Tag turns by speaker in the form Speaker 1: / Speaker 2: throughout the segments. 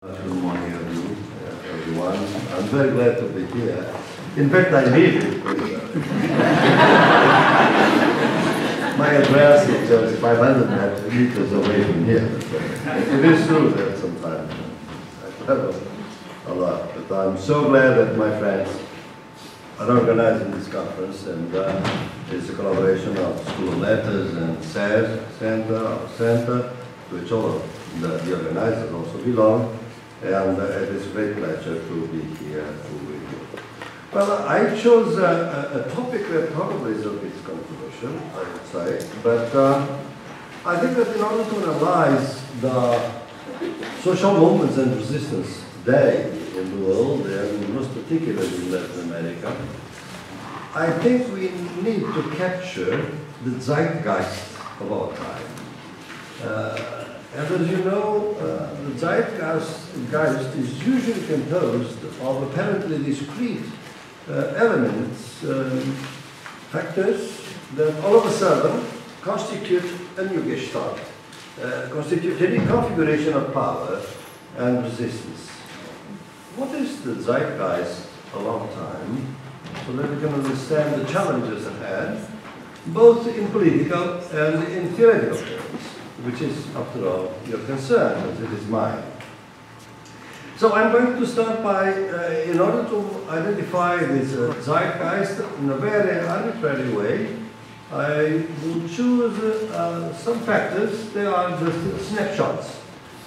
Speaker 1: Good morning, everyone. I'm very glad to be here. In fact, I live in My address is just 500 meters away from here. It is true that sometimes I travel a lot, but I'm so glad that my friends are organizing this conference, and uh, it's a collaboration of School of Letters and CES Center, Center, to which all the, the organizers also belong and uh, it is a great pleasure to be here with you. Well, I chose a, a, topic that probably is a bit controversial, I would say, but uh, I think that in order to analyze the social movements and resistance today in the world, and most particularly in Latin America, I think we need to capture the zeitgeist of our time. Uh, and as you know, uh, the zeitgeist is usually composed of apparently discrete uh, elements, um, factors that all of a sudden constitute a new gestalt, uh, constitute a configuration of power and resistance. What is the zeitgeist a long time so that we can understand the challenges ahead, both in political and in theoretical terms? Which is, after all, your concern, as it is mine. So I'm going to start by, uh, in order to identify this uh, zeitgeist in a very arbitrary way, I will choose uh, some factors. They are just snapshots.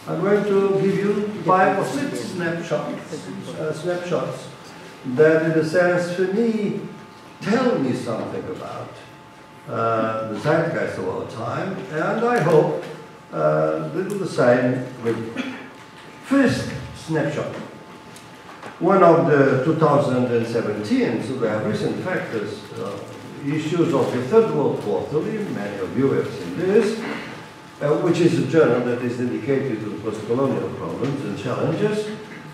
Speaker 1: I'm going to give you five or six snapshots, uh, snapshots that, in a sense, for me, tell me something about uh, the zeitgeist of our time, and I hope uh, do the same with first snapshot. One of the 2017, so they have recent factors, uh, issues of the Third World Quarterly, many of you have seen this, uh, which is a journal that is dedicated to post-colonial problems and challenges.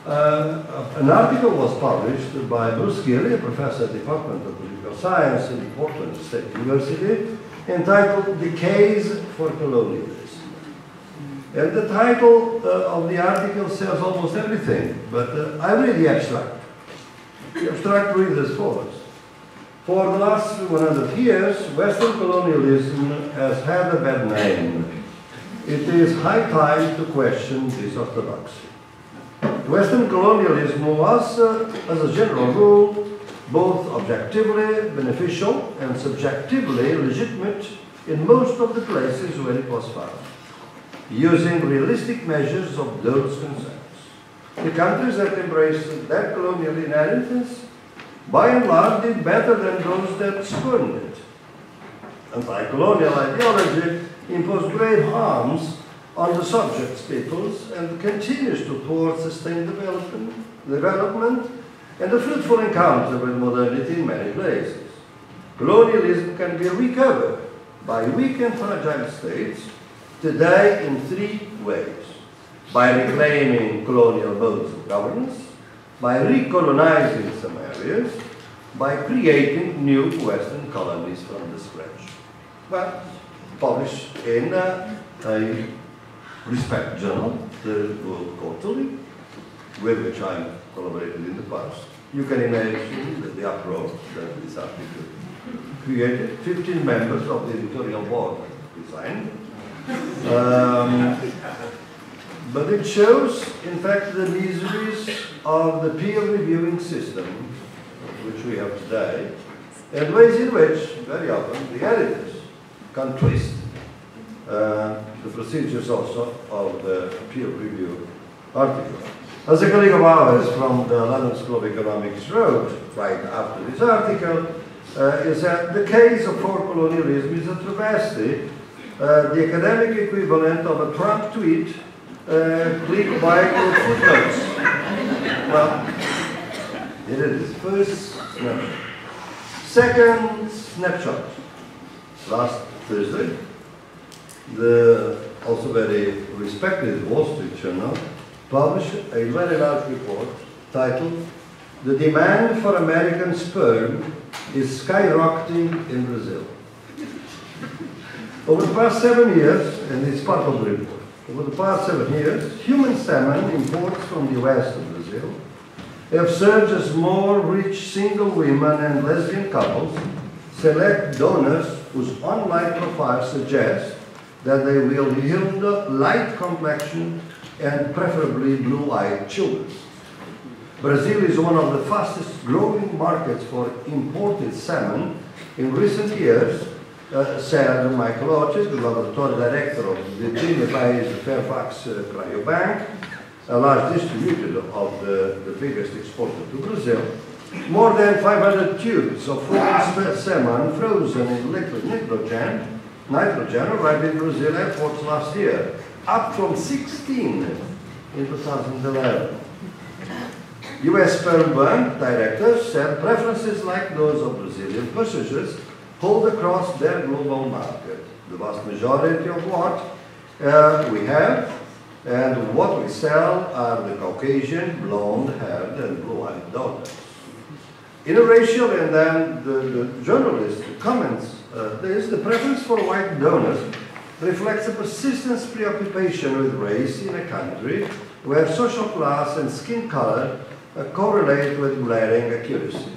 Speaker 1: Uh, an article was published by Bruce Gilley, a professor at the Department of Political Science in Portland State University, entitled The Case for Colonialism. And the title uh, of the article says almost everything, but uh, I read the abstract. The abstract reads as follows. For the last 100 years, Western colonialism has had a bad name. It is high time to question this orthodoxy. Western colonialism was, uh, as a general rule, both objectively beneficial and subjectively legitimate in most of the places where it was found, using realistic measures of those concerns. The countries that embraced that colonial inheritance, by and large, did better than those that spurned it. Anti-colonial ideology imposed grave harms on the subject's peoples and continues to thwart sustained development, development and a fruitful encounter with modernity in many places. Colonialism can be recovered by weak and fragile states today in three ways. By reclaiming colonial modes of governance, by recolonizing some areas, by creating new Western colonies from the scratch. Well, published in uh, a Respect Journal, the World Quarterly, with which I collaborated in the past. You can imagine the, the uproar that this article created. 15 members of the editorial board resigned. Um, but it shows, in fact, the miseries of the peer reviewing system which we have today, and ways in which, very often, the editors can twist uh, the procedures also of the peer review article. As a colleague of ours from the London School of Economics wrote, right after this article, uh, is that the case of colonialism is a travesty, uh, the academic equivalent of a Trump tweet uh, clicked by footnotes. Well, here it is. First snapshot. Second snapshot. Last Thursday, the also very respected Wall Street Journal published a very large report titled The Demand for American Sperm is Skyrocketing in Brazil. Over the past seven years, and it's part of the report, over the past seven years, human salmon imports from the US to Brazil have surged as more rich single women and lesbian couples select donors whose online profiles suggest that they will yield light complexion and preferably blue-eyed children. Brazil is one of the fastest growing markets for imported salmon in recent years, uh, said Michael Hodges, the laboratory director of the Virginia-based Fairfax uh, Cryobank, a large distributor of the, the biggest exporter to Brazil. More than 500 tubes of frozen salmon frozen in liquid nitrogen, nitrogen arrived in Brazil airports last year, up from 16 in 2011. US Sperm Bank directors said preferences like those of Brazilian purchasers hold across their global market. The vast majority of what uh, we have and what we sell are the Caucasian, blonde-haired and blue-eyed daughters. In a racial and then the, the journalist comments uh, this, the preference for white donors reflects a persistent preoccupation with race in a country where social class and skin color uh, correlate with glaring accuracy.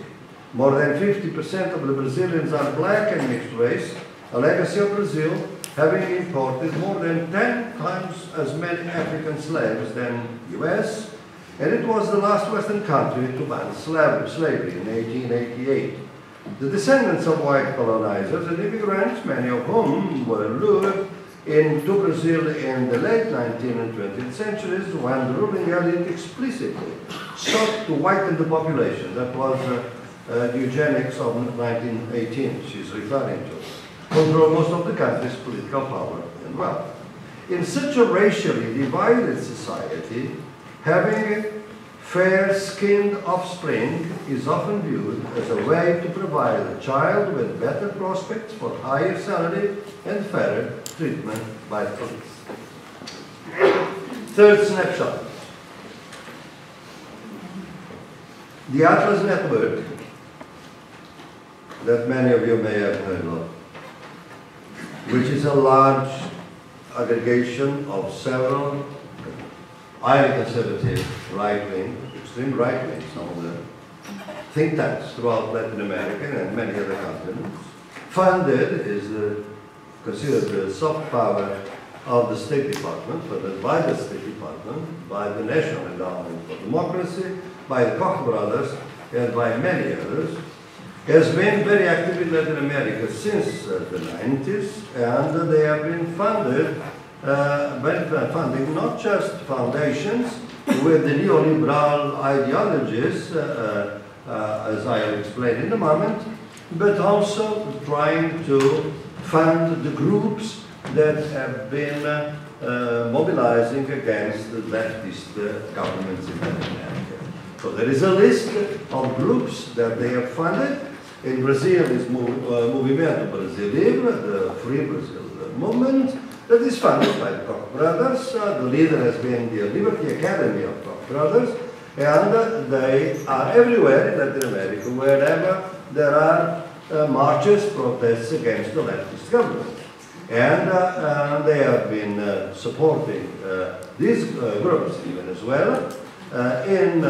Speaker 1: More than 50% of the Brazilians are black and mixed race, a legacy of Brazil having imported more than 10 times as many African slaves than US, and it was the last Western country to ban slavery in 1888. The descendants of white colonizers and immigrants, many of whom were lured into Brazil in the late 19th and 20th centuries when the ruling elite explicitly sought to whiten the population. That was uh, uh, eugenics of 1918 she's referring to control most of the country's political power and wealth. In such a racially divided society, having fair-skinned offspring is often viewed as a way to provide a child with better prospects for higher salary and fairer treatment by police. Third snapshot. The Atlas Network that many of you may have heard of which is a large aggregation of several highly conservative right-wing, extreme right-wing, some of the think tanks throughout Latin America and many other continents. Funded is the, considered the soft power of the State Department, funded by the State Department, by the National Endowment for Democracy, by the Koch brothers, and by many others, has been very active in Latin America since uh, the 90s, and they have been funded, uh, funding not just foundations. With the neoliberal ideologies, uh, uh, as I'll explain in a moment, but also trying to fund the groups that have been uh, uh, mobilizing against the leftist governments in Latin America. So there is a list of groups that they have funded, in Brazil is uh, Movimento Brasil Livre, the Free Brazil movement, that is funded by the Koch brothers. Uh, the leader has been the Liberty Academy of Koch brothers, and they are everywhere in Latin America, wherever there are uh, marches, protests against the leftist government. And uh, uh, they have been uh, supporting these groups in Venezuela. in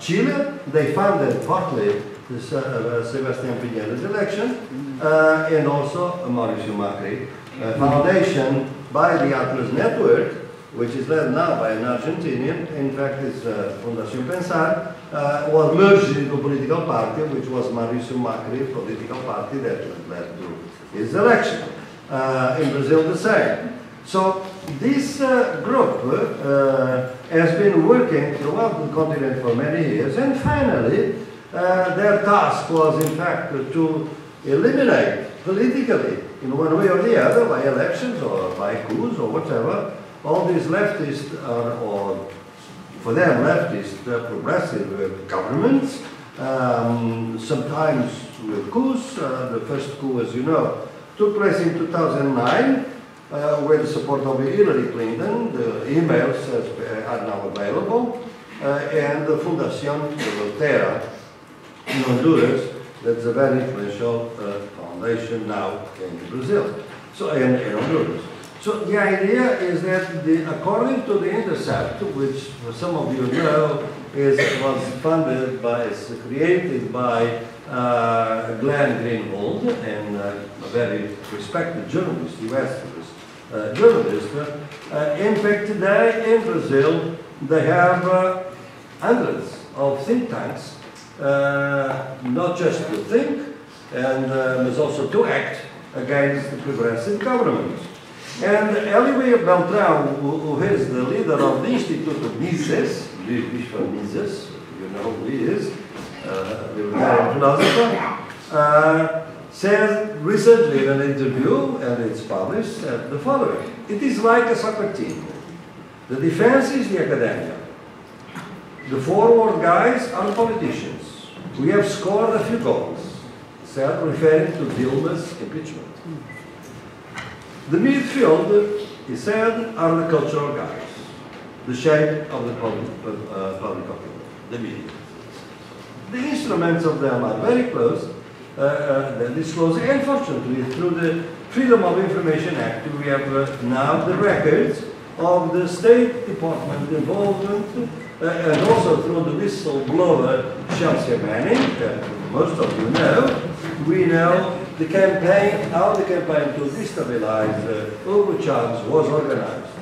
Speaker 1: Chile, they funded partly this, uh, Sebastian Piñera's election, uh, and also Mauricio Macri uh, Foundation by the Atlas Network, which is led now by an Argentinian, in fact it's uh, Fundación Pensar, uh, was merged into a political party, which was Mauricio Macri political party that led to his election. Uh, in Brazil the same. So this uh, group uh, has been working throughout the continent for many years and finally uh, their task was in fact to eliminate politically, in one way or the other, by elections or by coups or whatever, all these leftist uh, or for them leftist uh, progressive governments, um, sometimes with coups. Uh, the first coup, as you know, took place in 2009 uh, with the support of Hillary Clinton. The emails are now available. Uh, and the Fundación Eléutera, in Honduras, that's a very influential uh, foundation now in Brazil, so in, in Honduras. So the idea is that the, according to the Intercept, which some of you know is, was funded by, is created by uh, Glenn Greenwald, and uh, a very respected journalist, US uh, journalist. Uh, in fact, today in Brazil, they have uh, hundreds of think tanks, uh, not just to think, and um, is also to act against the progressive government. And Helio Beltrão, who, who is the leader of the Institute of Mises, Ludwig von Mises, you know who he is, uh, libertarian philosopher, said recently in an interview, and it's published, uh, the following. It is like a soccer team. The defense is the academia. The forward guys are politicians. We have scored a few goals, said referring to Dilma's impeachment. The midfield, he said, are the cultural guys, the shape of the public, uh, public opinion, the media. The instruments of them are very close, uh, uh, disclosed, and fortunately, through the Freedom of Information Act, we have uh, now the records of the State Department involvement, uh, and also through the whistleblower Chelsea Manning, that most of you know, we know the campaign, how the campaign to destabilize uh, Hugo Chavez was organized.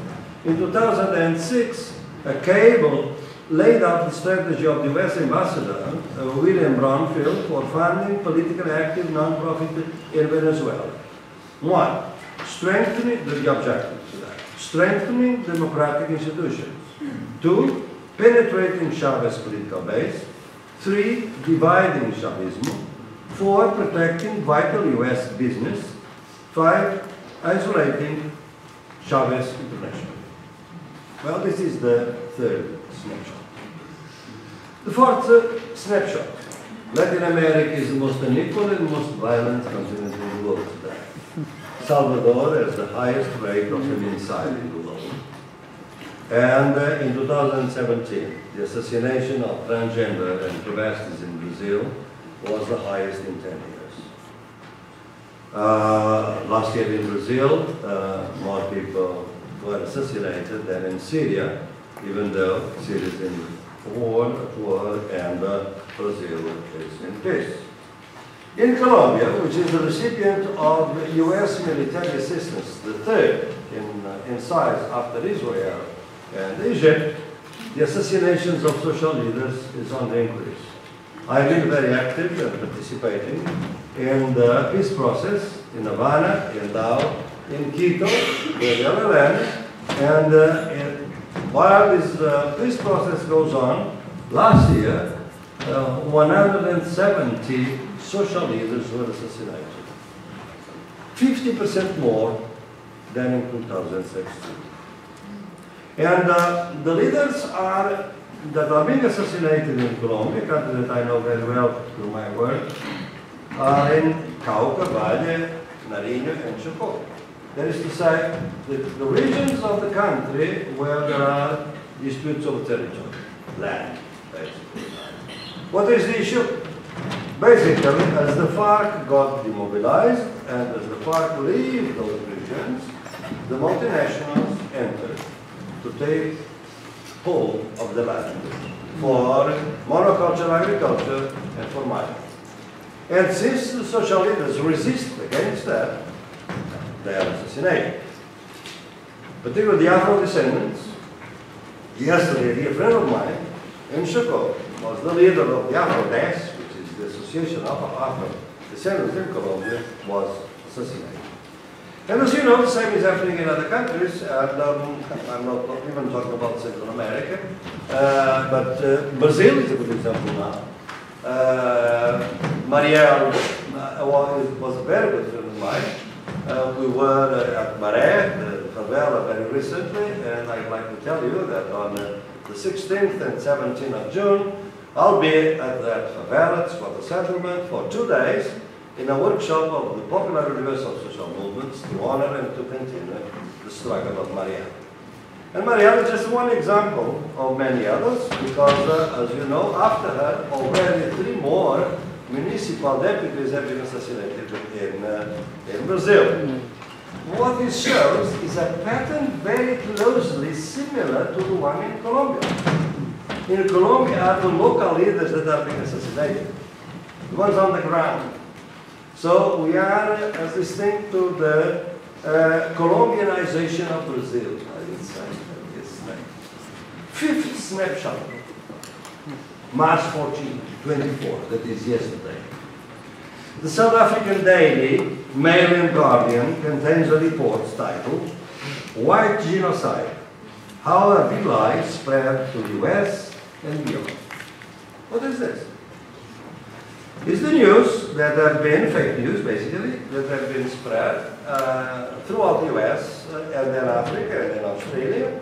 Speaker 1: In 2006, a cable laid out the strategy of the US ambassador, uh, William Brownfield, for funding politically active non-profit in Venezuela. One, strengthening the, the objective strengthening democratic institutions. Two, penetrating Chavez's political base. Three, dividing Chavismo. Four, protecting vital U.S. business. Five, isolating Chavez International. Well, this is the third snapshot. The fourth uh, snapshot. Latin America is the most unequal and most violent continent in the world today. Salvador has the highest rate of feminicide in the world. And uh, in 2017, the assassination of transgender and travestis in Brazil was the highest in 10 years. Uh, last year in Brazil, uh, more people were assassinated than in Syria, even though Syria is in war, war and uh, Brazil is in peace. In Colombia, which is the recipient of U.S. military assistance, the third in, uh, in size after Israel and Egypt, the assassinations of social leaders is on the increase. I've been very active and participating in the peace process in Havana, in Oslo, in Quito, where the other land, and uh, in, while this uh, peace process goes on, last year, uh, 170 social leaders were assassinated. 50% more than in 2016. And uh, the leaders are that are being assassinated in Colombia, a country that I know very well through my work, are in Cauca, Valle, Nariño, and Chocó. That is to say, the, the regions of the country where there are disputes over territory, land, basically. What is the issue? Basically, as the FARC got demobilized and as the FARC leave those regions, the multinationals entered to take hold of the land for monoculture agriculture and for mining. And since the social leaders resist against that, they are assassinated. Particularly the Afro descendants. Yesterday, a dear friend of mine in Chicago was the leader of the AFRODES, which is the association of Afro descendants in Colombia, was assassinated. And as you know, the same is happening in other countries, and um, I'm not, not, even talking about Central America, uh, but uh, Brazil is a good example now. Uh, Marielle uh, was a very good friend of mine. Uh, we were uh, at Maré, the favela, very recently, and I'd like to tell you that on the 16th and 17th of June, I'll be at that favela, called the settlement, for two days, in a workshop of the popular universal social movements to honor and to continue the struggle of Marielle. And Marielle is just one example of many others, because uh, as you know, after her, already three more municipal deputies have been assassinated in, uh, in Brazil.
Speaker 2: what it shows is a pattern very closely similar to the one in Colombia. In Colombia are the local leaders that are being assassinated, the ones on the ground. So we are assisting to the uh, Colombianization of Brazil, I would say. Fifth snapshot, March 14, 24, that is yesterday. The South African daily, Mail and Guardian, contains a report titled White Genocide, How a Vilai Spread to the US and Europe. What is this? It's the news that there have been, fake news basically, that have been spread uh, throughout the US uh, and then Africa and then Australia,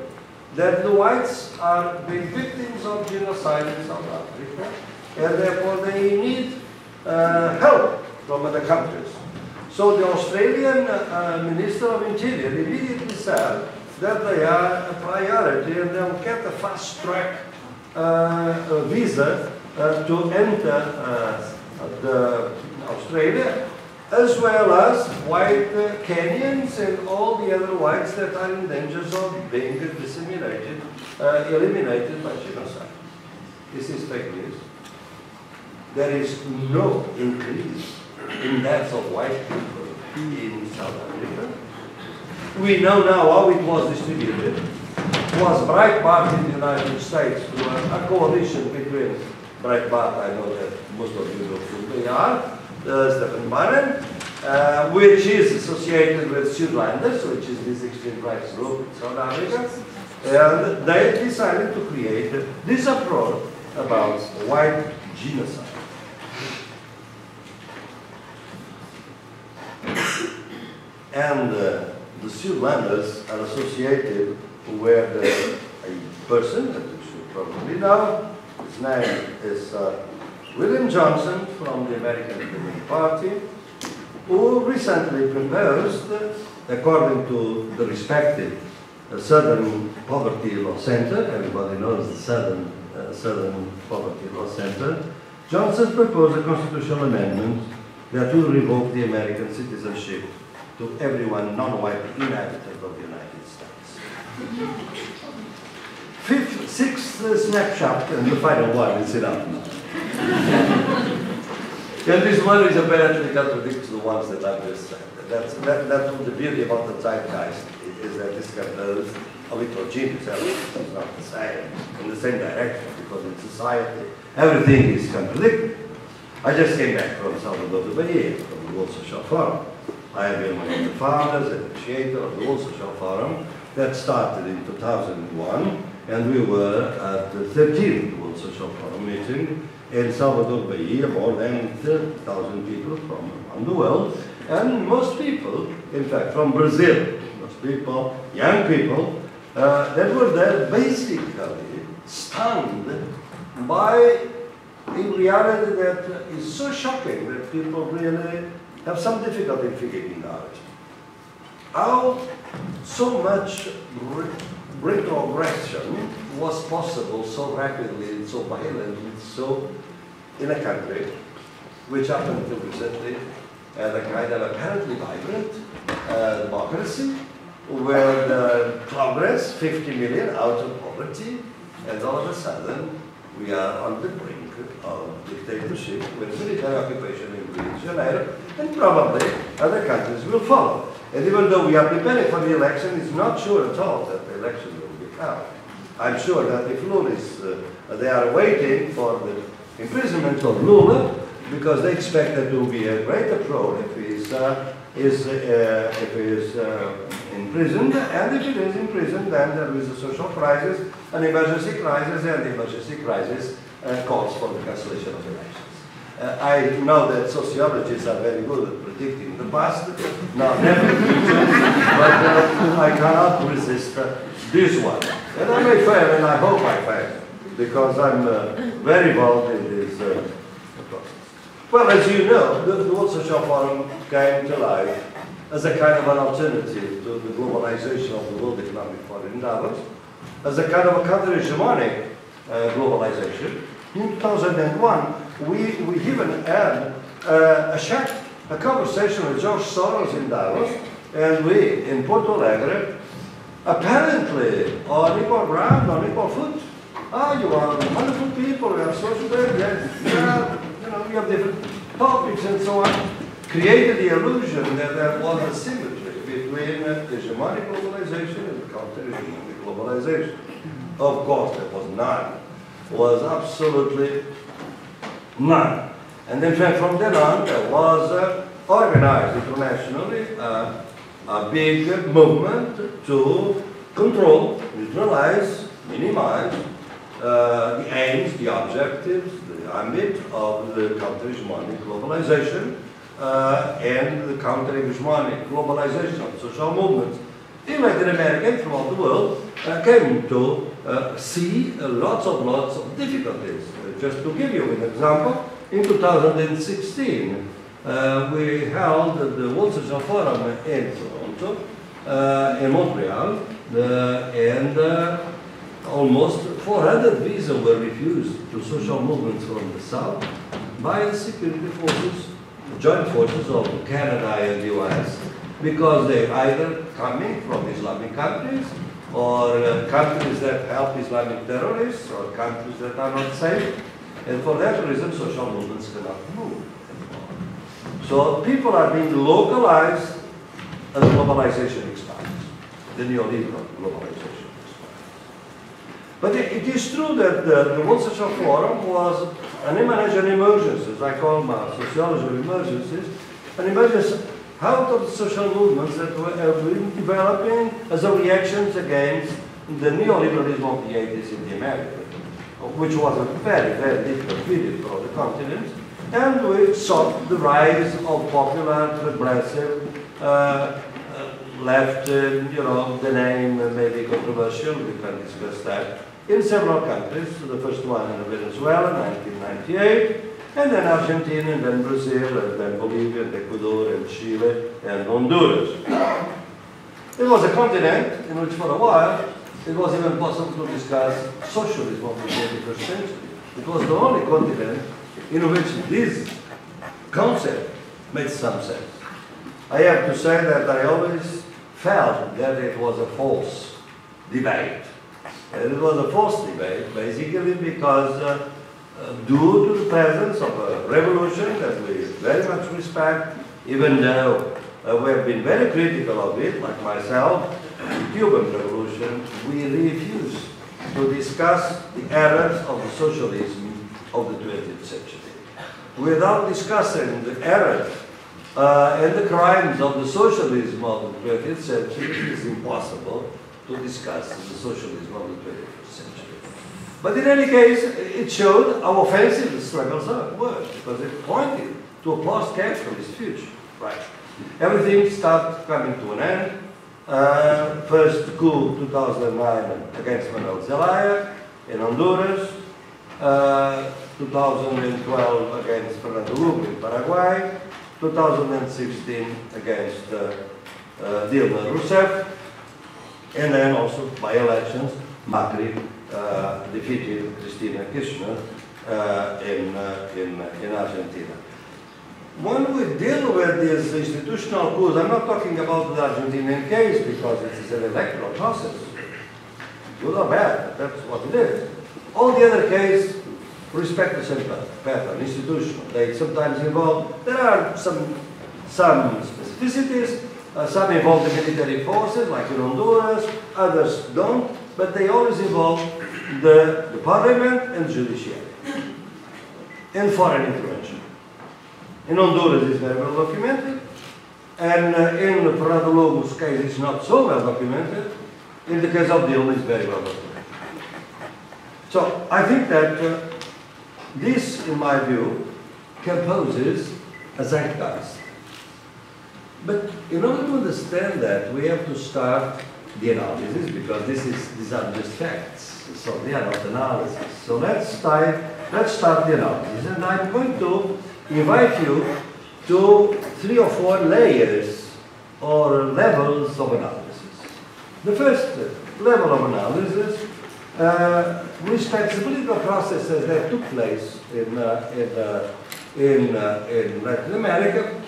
Speaker 2: that the whites are the victims of genocide in South Africa, and therefore they need uh, help from other countries. So the Australian uh, Minister of Interior immediately said that they are a priority and they'll get a fast track uh, visa to enter the Australia, as well as white Kenyans and all the other whites that are in danger of being disseminated, uh, eliminated by genocide. This is fake news. There is no increase in deaths of white people in South Africa. We know now how it was distributed. It was Breitbart in the United States, a coalition between Breitbart, I know that most of you know who they are, uh, Stephen Bannon, uh, which is associated with Suidlanders, which is this extreme rights group in South Africa. And they decided to create this approach about white genocide. and uh, the Suidlanders are associated with a person that you should probably know. Name is uh, William Johnson from the American Green Party, who recently proposed, according to the respected uh, Southern Poverty Law Center, everybody knows the Southern, uh, Southern Poverty Law Center, Johnson proposed a constitutional amendment that will revoke the American citizenship to everyone non-white inhabitant of the United States. Fifth, sixth uh, snapshot, and the final one is enough now. and this one is apparently contradicts the ones that I've just said. That's, that, that's the beauty about the zeitgeist, is that this kind of heterogeneous is not the same, in the same direction, because in society, everything is contradictory. I just came back from Salvador de Bahia, from the World Social Forum. I have been one of the founders and initiator of the World Social Forum that started in 2001, and we were at the 13th World Social Forum meeting in Salvador Bahia, more than 30,000 people from around the world, and most people, in fact, from Brazil, most people, young people, uh, that were there basically stunned by the reality that is so shocking that people really have some difficulty figuring out. How so much retrogression was possible so rapidly and so violently, so in a country which up until recently had a kind of apparently vibrant uh, democracy where the progress, 50 million out of poverty, and all of a sudden we are on the brink of dictatorship with military occupation in Rio de Janeiro, and probably other countries will follow. And even though we are preparing for the election, it's not sure at all that election will be held. I'm sure that if Lula is, uh, they are waiting for the imprisonment of Lula because they expect there to be a greater fraud if he is, uh, is, uh, if he is uh, imprisoned, and if he is imprisoned, then there is a social crisis, an emergency crisis, and the emergency crisis uh, calls for the cancellation of elections. Uh, I know that sociologists are very good at predicting the past, not never but uh, I cannot resist uh, this one. And I may fail, and I hope I fail, because I'm uh, very involved in this uh, process. Well, as you know, the, the World Social Forum came to life as a kind of an alternative to the globalization of the World Economic Forum in Davos, as a kind of a counter-hegemonic uh, globalization. In 2001, we, we even had uh, a chat, a conversation with George Soros in Davos, and we in Porto Alegre apparently on equal ground, on equal foot. Ah, you are wonderful people, we are social good, yes, yeah, you know, we have different topics and so on. Created the illusion that there was a symmetry between hegemonic globalization and counter-hegemonic globalization. Of course, there was none. Was absolutely none. And fact, from then on, there was uh, organized internationally uh, a big movement to control, neutralize, minimize uh, the aims, the objectives, the ambit of the counter-hegemonic globalization uh, and the counter-hegemonic globalization of social movements in Latin America and throughout the world uh, came to uh, see lots of lots of difficulties. Uh, just to give you an example, in 2016 uh, we held the World Social Forum in Toronto, uh, in Montreal, and almost 400 visas were refused to social movements from the South by the security forces, the joint forces of Canada and the US, because they're either coming from Islamic countries or uh, countries that help Islamic terrorists or countries that are not safe. And for that reason, social movements cannot move. So people are being localized as globalization expands, the neoliberal globalization expands. But it, it is true that the, the World Social Forum was an emergent emergence, as I call my sociology of emergencies, an emergence out of the social movements that were developing as a reactions against the neoliberalism of the 80s in the Americas, which was a very, very difficult period for the continent, and we saw the rise of popular, progressive, uh, uh, left, uh, you know, the name may be controversial, we can discuss that, in several countries, the first one in Venezuela, 1998, and then Argentina, and then Brazil, and then Bolivia, and Ecuador, and Chile, and Honduras. It was a continent in which for a while it was even possible to discuss socialism of the 21st century. It was the only continent in which this concept made some sense. I have to say that I always felt that it was a false debate. And it was a false debate, basically because uh, due to the presence of a revolution that we very much respect, even though uh, we have been very critical of it, like myself, the Cuban Revolution, we refuse to discuss the errors of the socialism of the 20th century. Without discussing the errors uh, and the crimes of the socialism of the 20th century, it is impossible to discuss the socialism of the 20th century. But in any case, it showed how offensive the struggles were, because it pointed to a post-capitalist future. Right. Everything started coming to an end. Uh, first coup 2009 against Manuel Zelaya in Honduras. Uh, 2012 against Fernando Lugo in Paraguay. 2016 against uh, uh, Dilma Rousseff. And then also by elections, Macri defeated Cristina Kirchner uh, in, uh, in, in Argentina. When we deal with these institutional coups, I'm not talking about the Argentinian case because it is an electoral process. Good or bad, that's what it is. All the other cases respect the same pattern, institutional. They sometimes involve, there are some, some specificities, uh, some involve the military forces, like in Honduras, others don't, but they always involve the, the parliament and judiciary and foreign intervention. In Honduras, it's very well documented, and uh, in Fernando Lobo's case, it's not so well documented. In the case of Dilma, it's very well documented. So I think that uh, this, in my view, composes a zeitgeist. But in order to understand that, we have to start the analysis because this is, these are just facts. So they are not analysis. So let's start, let's start the analysis. And I'm going to invite you to three or four layers or levels of analysis. The first level of analysis uh, respects the political processes that took place in, uh, in, uh, in, uh, in Latin America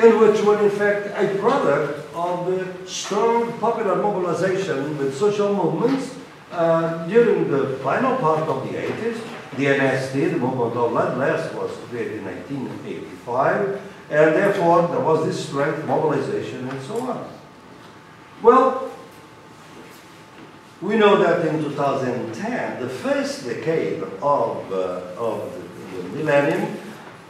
Speaker 2: and which were in fact a product of the strong popular mobilization with social movements uh, during the final part of the 80s. The MST, the movement of Lend was created in 1985, and therefore there was this strength, mobilization, and so on. Well, we know that in 2010, the first decade of, uh, of the, the, millennium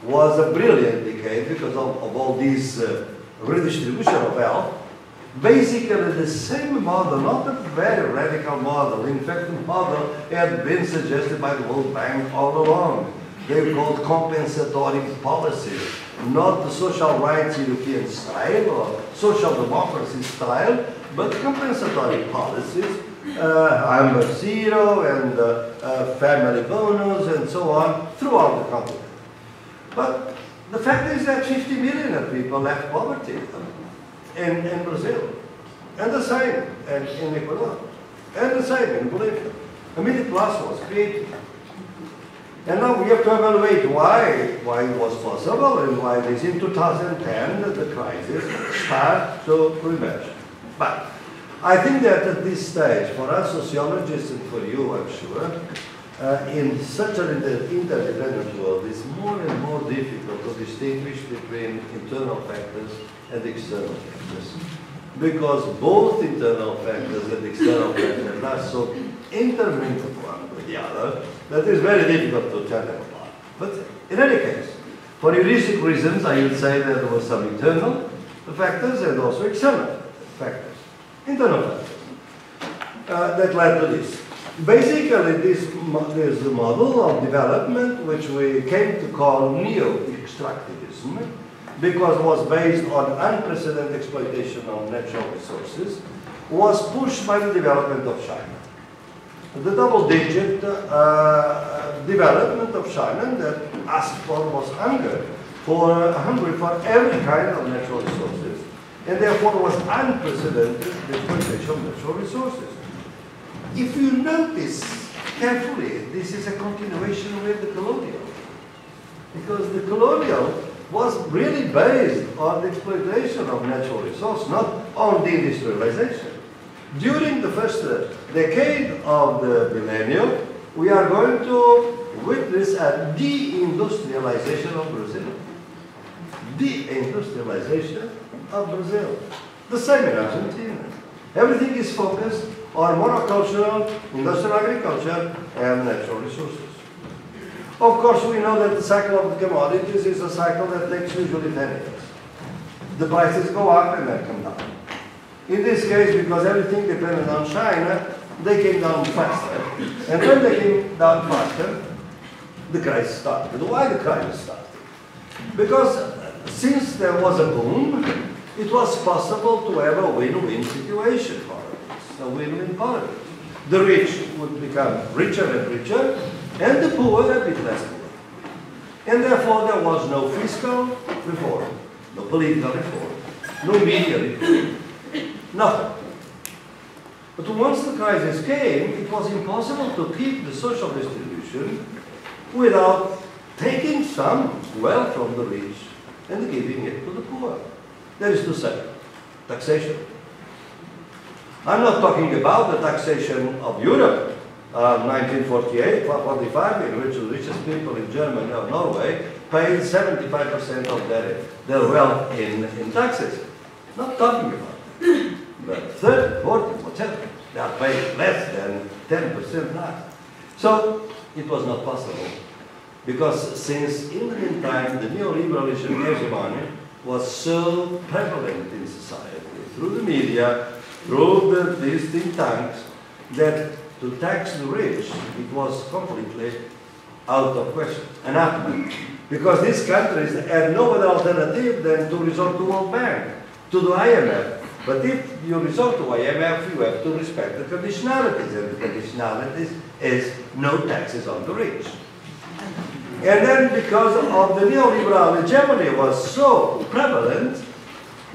Speaker 2: was a brilliant decade because of, of all this uh, redistribution of wealth. Basically the same model, not a very radical model. In fact, the model had been suggested by the World Bank all along. They called compensatory policies, not the social rights European style or social democracy style, but compensatory policies uh, Fome Zero and uh, uh, family bonus and so on throughout the continent. But the fact is that 50 million of people left poverty in, in Brazil, and the same in, Ecuador, and the same in Bolivia. A middle class was created. And now we have to evaluate why, why it was possible and why this in 2010 the crisis started to emerge. But I think that at this stage, for us sociologists and for you, I'm sure, uh, in such an inter interdependent world, it's more and more difficult to distinguish between internal factors and external factors. Because both internal factors and external factors are so intermingled one with the other that it's very difficult to tell them apart. But in any case, for heuristic reasons, I would say that there were some internal factors and also external factors internal uh, that led to this. Basically, this is the model of development which we came to call neo-extractivism because it was based on unprecedented exploitation of natural resources, was pushed by the development of China. The double-digit uh, development of China that asked for was hunger, for hungry for every kind of natural resources and therefore was unprecedented the exploitation of natural resources. If you notice carefully, this is a continuation with the colonial. Because the colonial was really based on exploitation of natural resources, not on deindustrialization. During the first uh, decade of the millennium, we are going to witness a deindustrialization of Brazil. Deindustrialization of Brazil. The same in Argentina. Everything is focused on monocultural, industrial agriculture, and natural resources. Of course, we know that the cycle of the commodities is a cycle that takes usually 10 years. The prices go up and then come down. In this case, because everything depended on China, they came down faster. And when they came down faster, the crisis started. Why the crisis started? Because uh, since there was a boom, it was possible to have a win-win situation for us, a win-win politics. The rich would become richer and richer, and the poor a bit less poor. And therefore there was no fiscal reform, no political reform, no media reform, nothing. But once the crisis came, it was impossible to keep the social distribution without taking some wealth from the rich and giving it to the poor. That is to say, taxation. I'm not talking about the taxation of Europe, uh, 1948, 45, in which the richest people in Germany or Norway paid 75% of their, their wealth in, in taxes. Not talking about it. But 30, 40, whatever, they are paying less than 10% now. So it was not possible. Because since in the meantime, the neoliberalism hegemony was so prevalent in society, through the media, through the, these think tanks, that to tax the rich, it was completely out of question, anathema. Because these countries had no other alternative than to resort to World Bank, to the IMF. But if you resort to IMF, you have to respect the conditionalities, and the conditionalities is no taxes on the rich. And then because of the neoliberal hegemony was so prevalent,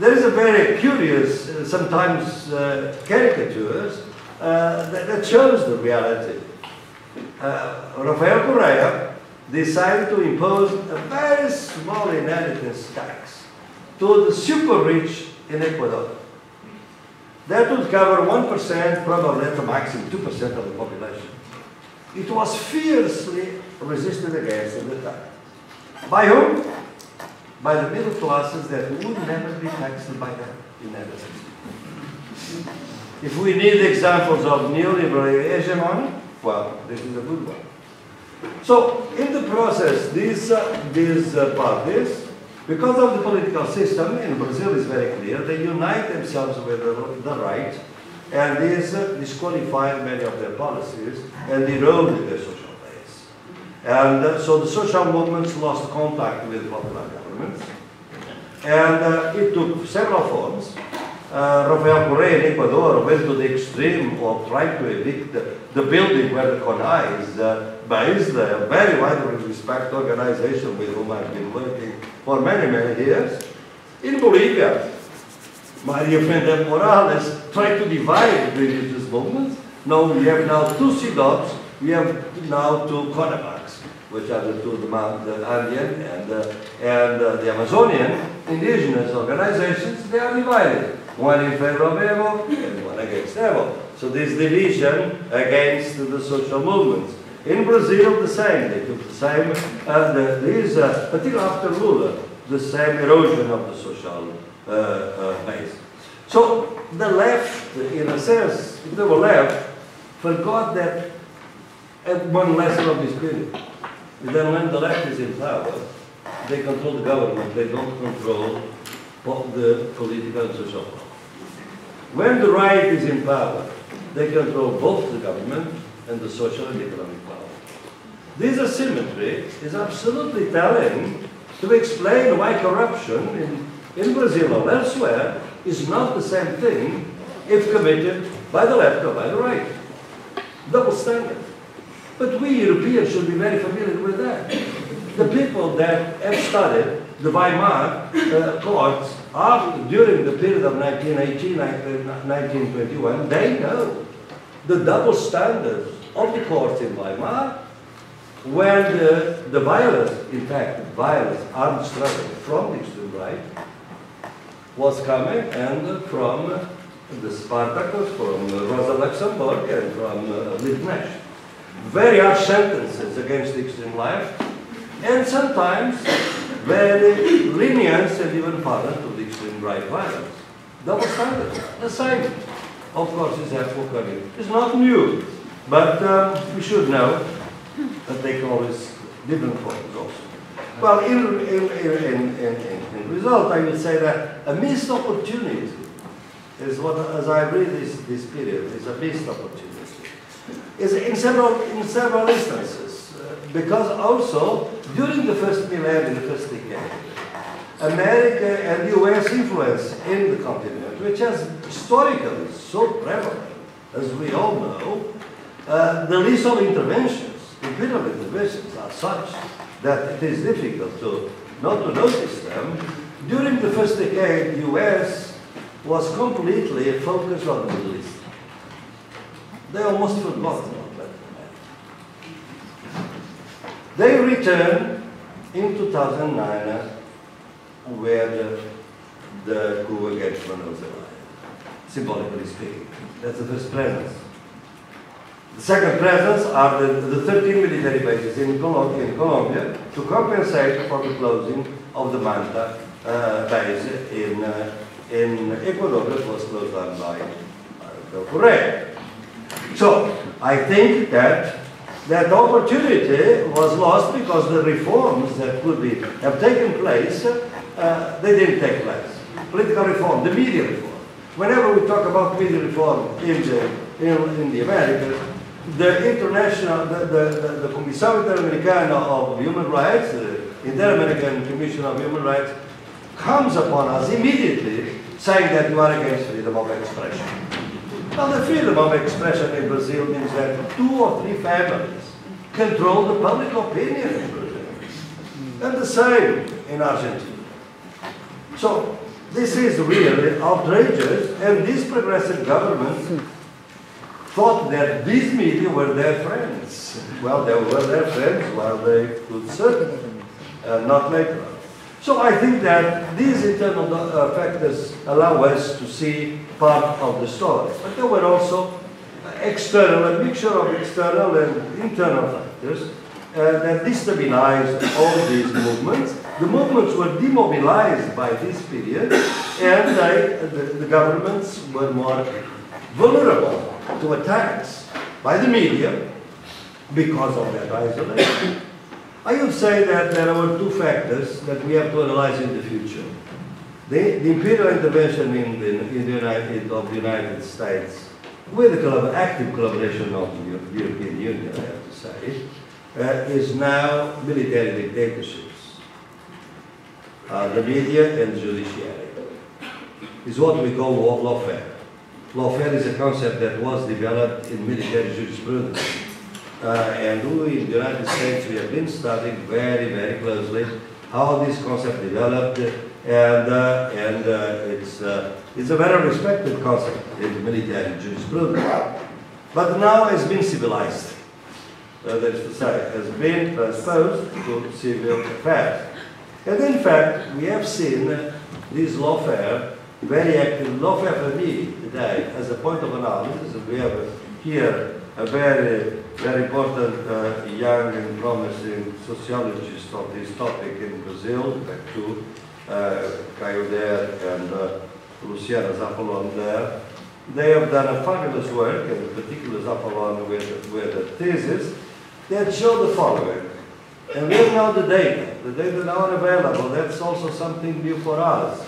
Speaker 2: there is a very curious, uh, sometimes uh, caricatures, uh, that, that, shows the reality. Uh, Rafael Correa decided to impose a very small inheritance tax to the super rich in Ecuador. That would cover 1%, probably at the maximum 2% of the population. It was fiercely resisted against at the time. By whom? By the middle classes that would never be taxed by them inheritance. If we need examples of neoliberal hegemony, well, this is a good one. So, in the process, these, uh, these uh, parties, because of the political system in Brazil is very clear, they unite themselves with the, the right, and this uh, disqualified many of their policies and eroded their social base. And uh, so the social movements lost contact with popular governments, and uh, it took several forms. Uh, Rafael Correa in Ecuador went to the extreme of trying to evict the, the building where the CONAIE is uh, based, a very widely respected organization with whom I've been working for many, many years. In Bolivia, Maria Fuentes Morales tried to divide the religious movements. Now we have now two CIDOBs, we have now two CONAMACs, which are the two, the, the Andean and, uh, and uh, the Amazonian indigenous organizations, they are divided one in favor of Evo and one against Evo. So this division against the social movements. In Brazil, the same. They took the same, uh, the, these, uh, particularly after Lula, the same erosion of the social uh, uh, base. So the left, in a sense, if they were left, forgot that at one lesson of this period. Then when the left is in power, they control the government, they don't control the political and social power. When the right is in power, they control both the government and the social and economic power. This asymmetry is absolutely telling to explain why corruption in, in Brazil or elsewhere is not the same thing if committed by the left or by the right. Double standard. But we Europeans should be very familiar with that. The people that have studied the Weimar uh, courts after, during the period of 1918, 1921, they know the double standards of the courts in Weimar where the, the violence, in fact, violence, armed struggle from the extreme right was coming and from the Spartacus, from Rosa Luxemburg and from uh. Very harsh sentences against the extreme left and sometimes very lenient and even pardon right violence. Double standards, the same. Of course, is occurring. It's not new, but um, we should know that they can always different forms also. Well, in, in, in, in, result, I will say that a missed opportunity is what, as I read this, this period, is a missed opportunity. Is in several, in several instances, uh, because also during the first millennium, the first decade, America and US influence in the continent, which has historically so prevalent, as we all know, uh, the list of interventions, imperial interventions, are such that it is difficult to not to notice them. During the first decade, the US was completely focused on the Middle East. They almost forgot about that. They returned in 2009 where the, the coup against Venezuela, symbolically speaking. That's the first presence. The second presence are the, the 13 military bases in Colombia, in Colombia to compensate for the closing of the Manta uh, base in, uh, in Ecuador that was closed down by Correa. So I think that that opportunity was lost because the reforms that could be, have taken place, uh, they didn't take place. Political reform, the media reform. Whenever we talk about media reform in the, in, in the Americas, the international, the, the, the, Comissão Interamericana of Human Rights, the Inter-American Commission of Human Rights, comes upon us immediately saying that you are against freedom of expression. Now the freedom of expression in Brazil means that two or three families control the public opinion in Brazil. And the same in Argentina. So this is really outrageous and these progressive governments thought that these media were their friends. Well, they were their friends while they could serve, uh, not make on. So I think that these internal uh, factors allow us to see part of the story. But there were also external, a mixture of external and internal factors uh, that destabilized all these movements. The movements were demobilized by this period, and the, the governments were more vulnerable to attacks by the media because of that isolation. I would say that there were two factors that we have to analyze in the future. The, the imperial intervention in the, in the United, of the United States, with the collab active collaboration of the European Union, I have to say, uh, is now military dictatorships. Uh, the media and judiciary is what we call lawfare. Lawfare is a concept that was developed in military jurisprudence uh, and we in the United States, we have been studying very, very closely how this concept developed, and, uh, and uh, it's, uh, it's a very respected concept in military jurisprudence. But now it's been civilized. That is to say, has been transposed to civil affairs. And in fact, we have seen this lawfare very active. Lawfare for me today, as a point of analysis, we have here a very very important uh, young and promising sociologist of this topic in Brazil, back to uh, Caio Der and uh, Luciana Zaffalon there. They have done a fabulous work, and in particular Zaffalon with, with a thesis that show the following. And we have now the data. The data now are available. That's also something new for us.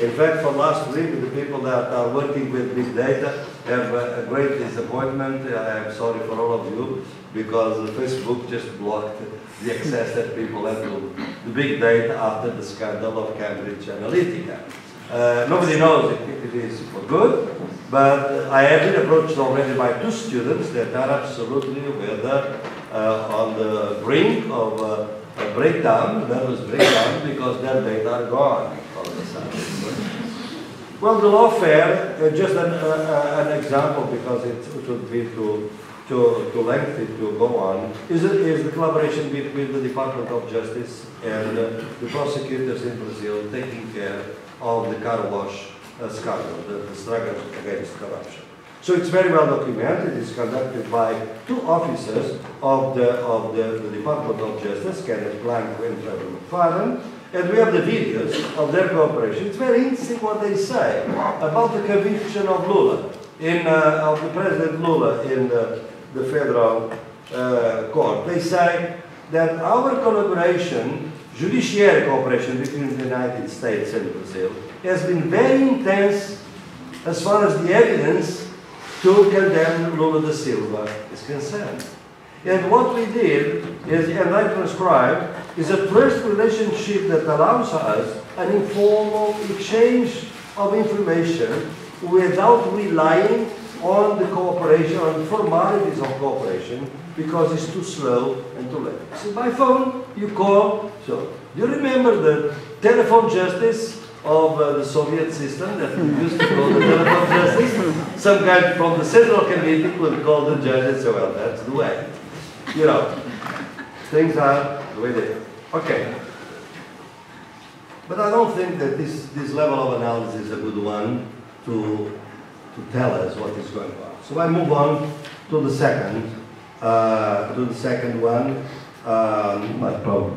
Speaker 2: In fact, for last week, the people that are working with big data have a great disappointment. I am sorry for all of you because Facebook just blocked the access that people have to the big data after the scandal of Cambridge Analytica. Uh, nobody knows if it is for good, but I have been approached already by two students that are absolutely whether on the brink of uh, a breakdown, nervous breakdown, because their data are gone all of a sudden. Well, the lawfare, uh, just an, uh, an, example because it, would be too, too, too lengthy to go on, is, is the collaboration between the Department of Justice and uh, the prosecutors in Brazil taking care of the car wash uh, scandal, the, the struggle against corruption. So it's very well documented. It's conducted by two officers of the, of the, the Department of Justice, Kenneth Blanco and Trevor McFadden, and we have the videos of their cooperation. It's very interesting what they say about the conviction of Lula, in, uh, of the President Lula in the, the federal uh, court. They say that our collaboration, judiciary cooperation between the United States and Brazil, has been very intense as far as the evidence to condemn Lula da Silva is concerned. And what we did is, and I transcribed, is a close relationship that allows us an informal exchange of information without relying on the cooperation, on formalities of cooperation, because it's too slow and too late. So by phone, you call. So you remember the telephone justice of uh, the Soviet system that we used to call the telephone justice? Some guy from the Central Committee would call the judge and say, well, that's the way you know, things are the way they are. Okay. But I don't think that this, this level of analysis is a good one to, to tell us what is going on. So I move on to the second, uh, to the second one. Um, but probably,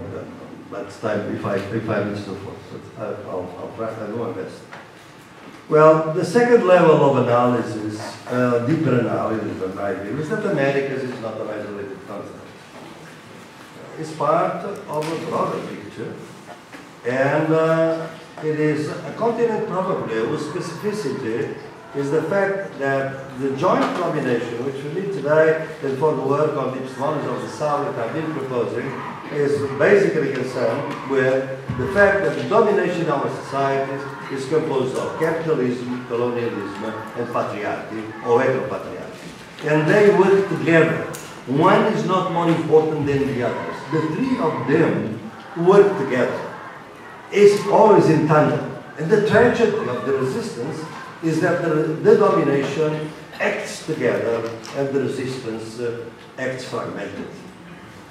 Speaker 2: uh, but time if I, if I miss the first, I'll, I'll try to do my best. Well, the second level of analysis, uh, deeper analysis in my view, is that Americas is not an isolated continent. It's part of a broader picture, and uh, it is a continent probably whose specificity is the fact that the joint combination, which we need today and for the work on the epistemology of the South that I've been proposing, is basically concerned with the fact that the domination of our societies is composed of capitalism, colonialism, and patriarchy, or heteropatriarchy. And they work together. One is not more important than the others. The three of them work together. It's always in tandem. And the tragedy of the resistance is that the, the domination acts together and the resistance uh, acts fragmented.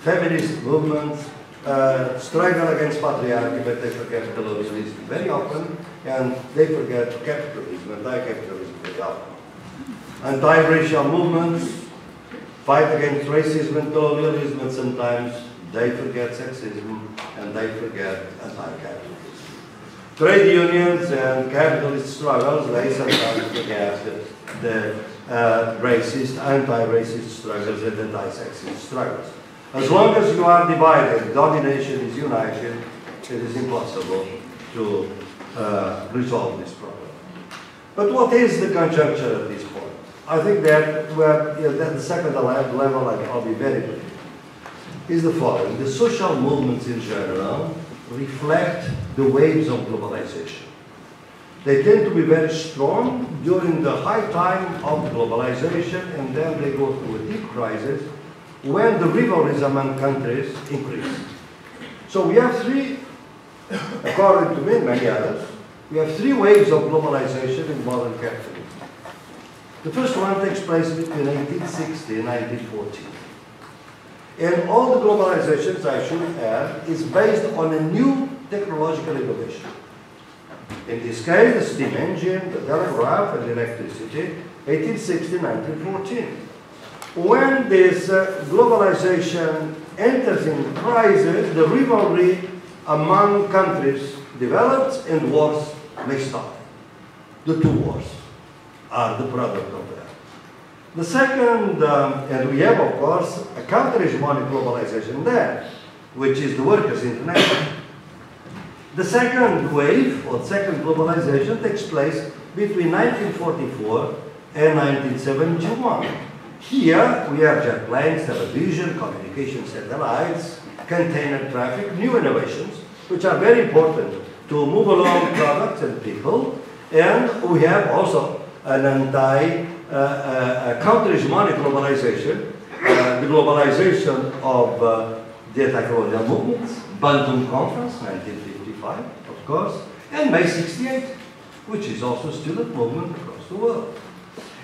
Speaker 2: Feminist movements, uh, struggle against patriarchy, but they forget colonialism very often, and they forget capitalism, anti-capitalism very often. Anti-racial movements fight against racism and colonialism, and sometimes they forget sexism and they forget anti-capitalism. Trade unions and capitalist struggles, they sometimes forget the, the uh, racist, anti-racist struggles and anti-sexist struggles. As long as you are divided, domination is united, it is impossible to uh, resolve this problem. But what is the conjuncture at this point? I think that, that the second level, level, I'll be very brief, is the following. The social movements in general reflect the waves of globalization. They tend to be very strong during the high time of globalization and then they go through a deep crisis when the rivalries among countries increase. So we have three, according to me and many others, we have three waves of globalization in modern capitalism. The first one takes place between 1860 and 1914. And all the globalizations, I should add, is based on a new technological innovation. In this case, the steam engine, the telegraph, and electricity, 1860, 1914. When this uh, globalization enters in crisis, the rivalry among countries develops and wars may start. The two wars are the product of that. The second, um, and we have of course a counter-hegemonic globalization there, which is the workers' international. The second wave, or second globalization, takes place between 1944 and 1971. Here we have jet planes, television, communication satellites, container traffic, new innovations, which are very important to move along products and people. And we have also an anti uh, uh, counter-hegemonic globalization, uh, the globalization of uh, the anti-colonial movements, Bandung Conference, 1955, of course, and May 68, which is also still a movement across the world.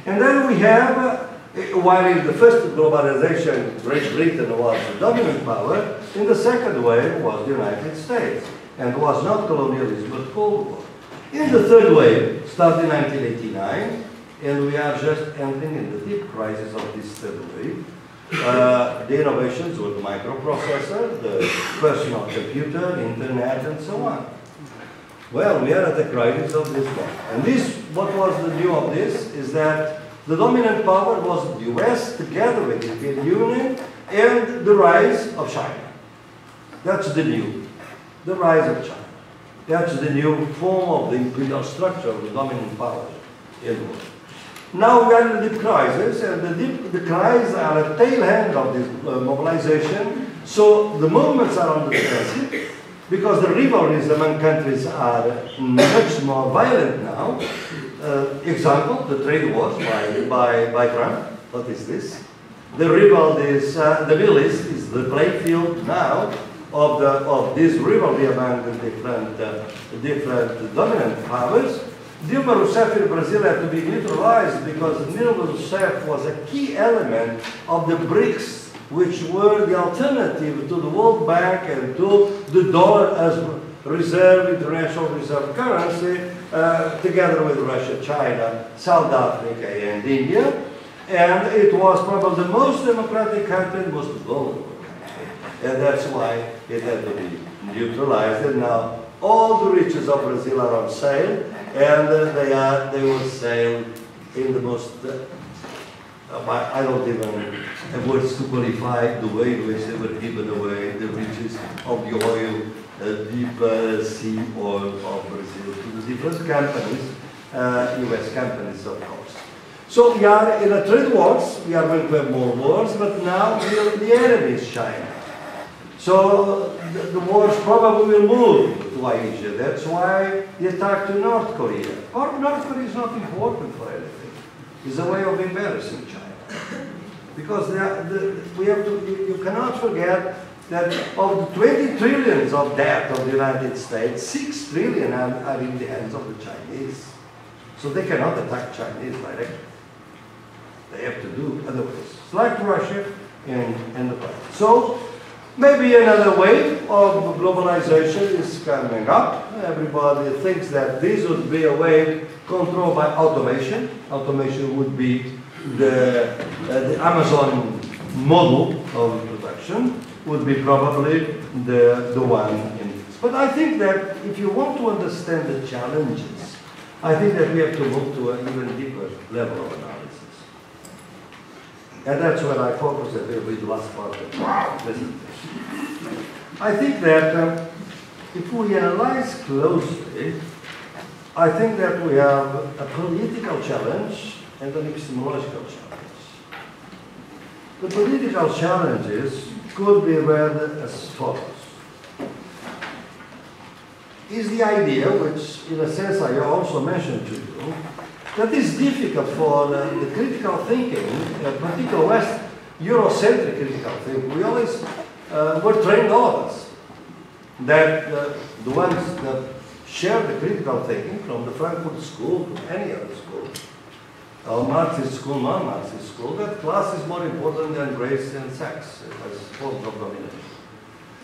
Speaker 2: And then we have, uh, while in the first globalization, Great Britain was the dominant power, in the second wave was the United States, and was not colonialism but Cold War. In the third wave, started in 1989, and we are just entering in the deep crisis of this third wave. Uh, the innovations with the microprocessor, the personal computer, internet, and so on. Well, we are at the crisis of this one. And this, what was the new of this, is that the dominant power was the US together with the European Union and the rise of China. That's the new, the rise of China. That's the new form of the imperial structure of the dominant power in the world. Now we are in a deep crisis, and the deep the crises are a tail end of this uh, mobilization. So the movements are on the defensive because the rivalries among countries are much more violent now. Uh, example, the trade wars by, by, by Trump. What is this? The rivalry is, uh, the Middle East is the playfield now of, the, of this rivalry among the different, uh, different dominant powers. Dilma Rousseff in Brazil had to be neutralized because Dilma Rousseff was a key element of the BRICS, which were the alternative to the World Bank and to the dollar as reserve, international reserve currency, uh, together with Russia, China, South Africa, and India. And it was probably the most democratic country and most vulnerable country. And that's why it had to be neutralized. And now all the riches of Brazil are on sale, and uh, they are they will sell in the most. Uh, I don't even have words to qualify the way in which they were given away the riches of the oil, uh, deep uh, sea oil of Brazil different companies, U.S. Uh, companies, of course. So we are in a trade wars. We are going to have more wars, but now the enemy is China. So the, the wars probably will move to Asia. That's why the attack to North Korea. Or North Korea is not important for anything. It's a way of embarrassing China. Because the, we have to, you cannot forget that of the 20 trillions of debt of the United States, 6 trillion are, are in the hands of the Chinese. So they cannot attack Chinese directly. They have to do otherwise. Like Russia and, and the past. So Maybe another wave of globalization is coming up. Everybody thinks that this would be a wave controlled by automation. Automation would be the, uh, the Amazon model of production, would be probably the, the one in this. But I think that if you want to understand the challenges, I think that we have to move to an even deeper level of analysis. And that's what I focus a little bit last part of my presentation. I think that uh, if we analyze closely, I think that we have a political challenge and an epistemological challenge. The political challenges could be read as follows. Is the idea, which in a sense I also mentioned to you, that is difficult for uh, the critical thinking, uh, particularly West Eurocentric critical thinking. We always uh, were trained all of us that uh, the ones that share the critical thinking from the Frankfurt School to any other school, or Marxist school, non-Marxist school, that class is more important than race and sex as forms of domination.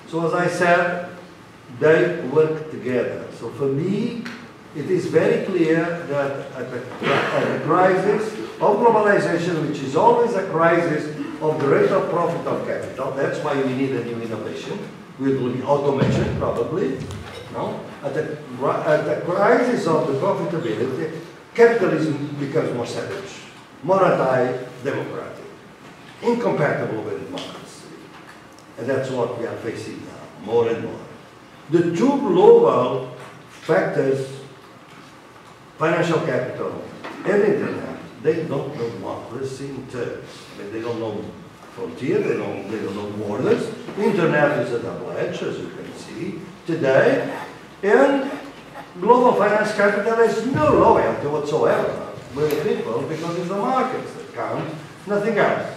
Speaker 2: So as I said, they work together. So for me, it is very clear that at the, at a crisis of globalization, which is always a crisis of the rate of profit of capital, that's why we need a new innovation, will be automation probably, no? At the, at the crisis of the profitability, capitalism becomes more savage, more anti-democratic, incompatible with democracy. And that's what we are facing now, more and more. The two global factors financial capital and internet, they don't know democracy in terms. I mean, they don't know frontier, they don't, they don't know borders. Internet is a double edge, as you can see today. And global finance capital has no loyalty whatsoever with the people because it's the markets that count, nothing else.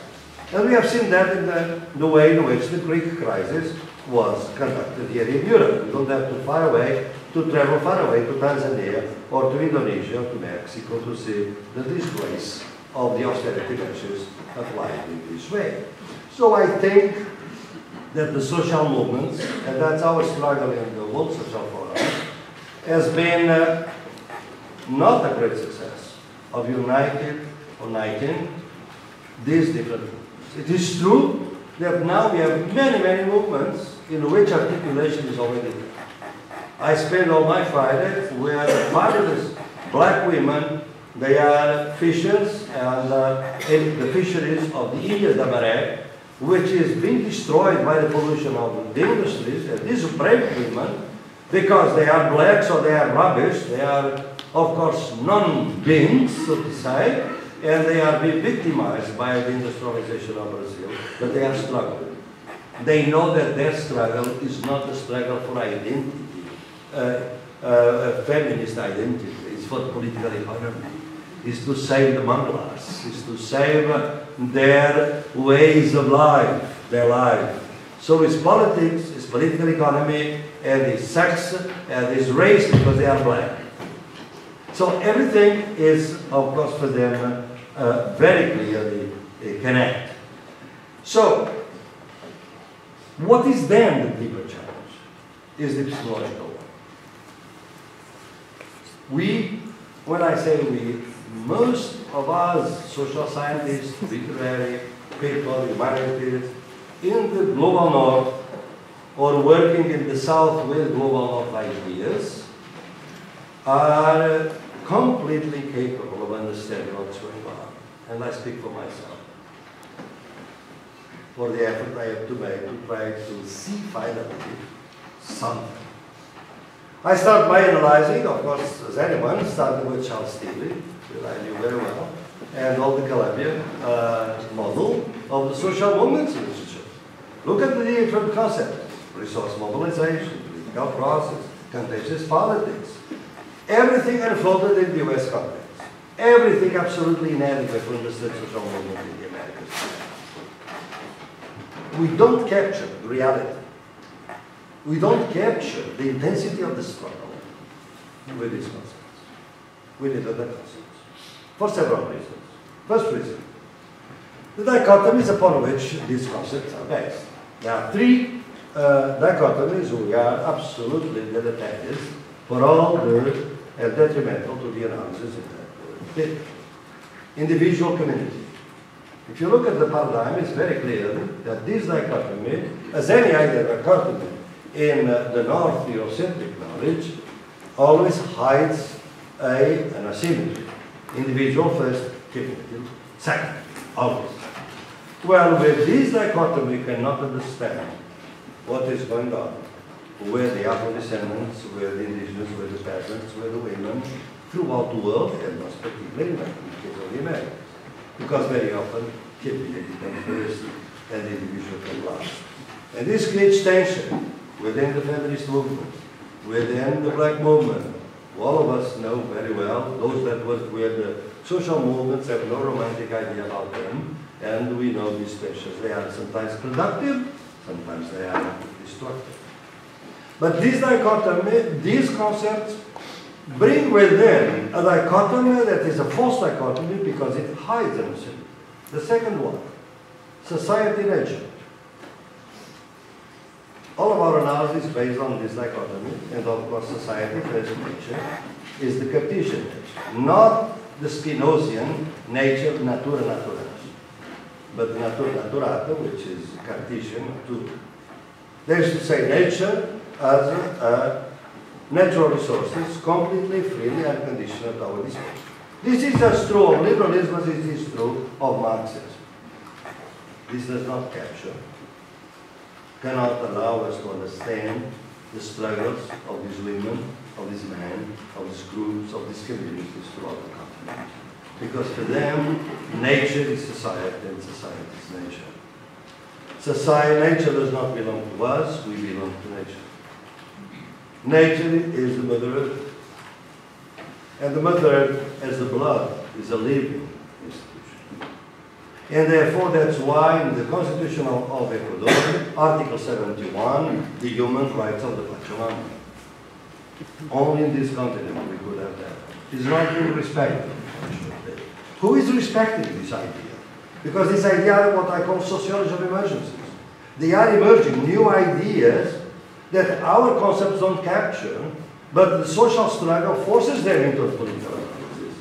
Speaker 2: And we have seen that in the, the way in which the Greek crisis was conducted here in Europe. You don't have to far away to travel far away to Tanzania or to Indonesia or to Mexico to see the disgrace of the austerity measures applied in this way. So I think that the social movements, and that's our struggle in the World Social Forum, has been uh, not a great success of united, uniting these different movements. It is true that now we have many, many movements in which articulation is already there. I spend all my Fridays with fabulous black women. They are fishers and uh, in the fisheries of the Ilha da which is being destroyed by the pollution of the industries. And these brave women, because they are black, so they are rubbish, they are, of course, non-beings, so to say, and they are being victimized by the industrialization of Brazil, but they are struggling. They know that their struggle is not a struggle for identity, uh, uh, feminist identity, it's for political economy. It's to save the Manglas, it's to save their ways of life, their life. So it's politics, it's political economy, and it's sex, and it's race because they are black. So everything is, of course, for them uh, very clearly uh, connected. So, what is then the deeper challenge? Is the psychological one. We, when I say we, most of us social scientists, literary people, humanities, in the global north or working in the south with global ideas are completely capable of understanding what's going on. And I speak for myself. For the effort I have to make to try to see finally something. I start by analyzing, of course, as anyone, starting with Charles Tilly, that I knew very well, and all the Colombian uh, model of the social movements literature. Look at the different concepts, resource mobilization, political process, contentious politics. Everything unfolded in the US context. Everything absolutely inadequate to understand social movement in the Americas. We don't capture the reality we don't capture the intensity of the struggle with these concepts. We need other concepts. For several reasons. First reason, the dichotomies upon which these concepts are based. There are three uh, dichotomies, we are absolutely deleterious for all the, and detrimental to the analysis in that. Individual community. If you look at the paradigm, it's very clear that this dichotomy, as any other dichotomy in uh, the North Theocentric knowledge, always hides a, an asymmetry. Individual first, community second, always. Well, with this dichotomy, we cannot understand what is going on. Where the Afro descendants, where the indigenous, where the peasants, where the women, throughout the world, and most particularly in the case of the Americas. Because very often, community comes first and the individual comes last. And this creates tension within the feminist movement, within the black movement. All of us know very well, those that work with the social movements have no romantic idea about them, and we know these tensions. They are sometimes productive, sometimes they are destructive. But this dichotomy, these concepts, bring within a dichotomy that is a false dichotomy because it hides themselves. The second one, society nature. All of our analysis is based on this dichotomy, and of course society, first nature, is the Cartesian nature, not the Spinozian nature, natura naturans, but natura naturata, which is Cartesian too. That is to say, nature as a, natural resources completely, freely, and unconditional at our disposal. This is as true of liberalism as it is true of Marxism. This does not capture, cannot allow us to understand the struggles of these women, of these men, of these groups, of these communities throughout the continent. Because for them, nature is society and society is nature. Society, nature does not belong to us, we belong to nature. Nature is the Mother Earth. And the Mother Earth, as the blood, is a living institution. And therefore, that's why in the Constitution of, of Ecuador, Article 71, the human rights of the Pachamama. Only in this continent we could have that. It's not being respected. Who is respecting this idea? Because this idea is what I call sociology of emergencies. They are emerging new ideas that our concepts don't capture, but the social struggle forces them into a political analysis.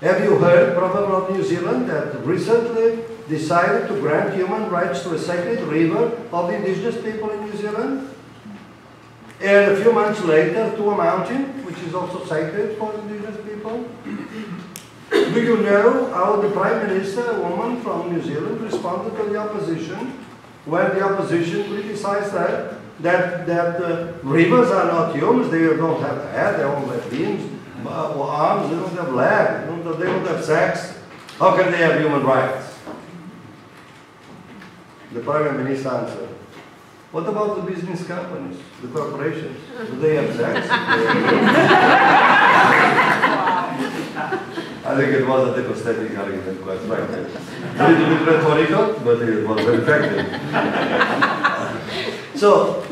Speaker 2: Have you heard, probably of New Zealand, that recently decided to grant human rights to a sacred river of the indigenous people in New Zealand? And a few months later, to a mountain, which is also sacred for indigenous people? Do you know how the Prime Minister, a woman from New Zealand, responded to the opposition when the opposition criticized that that, that uh, rivers are not humans, they don't have a head, they don't have limbs, uh, or arms, they don't have legs, they don't they don't have sex. How can they have human rights? The Prime Minister answered, what about the business companies, the corporations? Do they have sex? I think it was a devastating argument, quite frankly. A little bit rhetorical, but it was very effective. So,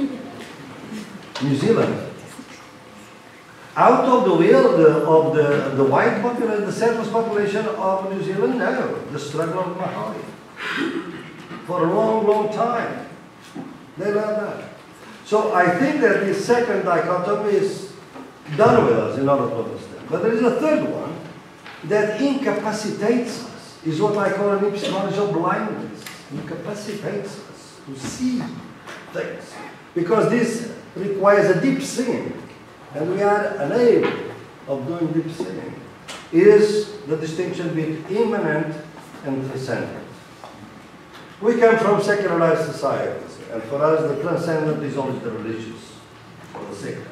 Speaker 2: New Zealand, out of the will the, of the, the white population, the settlers population of New Zealand, no, the struggle of Maori. For a long, long time. They learned that. So I think that this second dichotomy is done with us in to understand. But there is a third one that incapacitates us, is what I call an epistemological blindness. Incapacitates us to see things. Because this requires a deep seeing, and we are unable of doing deep seeing, is the distinction between immanent and transcendent. We come from secularized societies, and for us the transcendent is always the religious or the sacred.